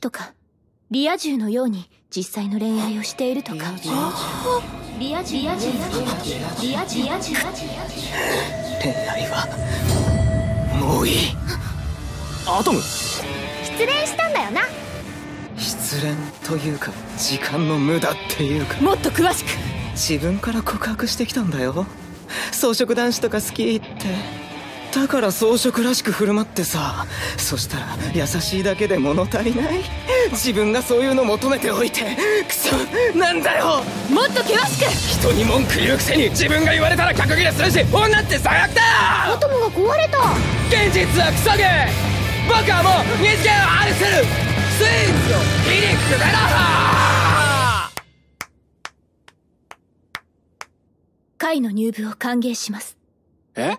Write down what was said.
とかリア充のように実際の恋愛をしているとか。リア充リア充リア充リア充恋愛はもういい。アトム。失恋したんだよな。失恋というか時間の無駄っていうか。もっと詳しく。自分から告白してきたんだよ。装飾男子とか好きってだから装飾らしく振る舞ってさ。そしたら優しいだけで物足りない。自分がそういうの求めておいて。クソなんだよ。もっと険しく。人に文句言うくせに自分が言われたら逆ギレするし女って最悪だアトムが壊れた。現実はクソゲー。僕はもう二次元を愛する。スイーツをフィリックだな会の入部を歓迎します。え？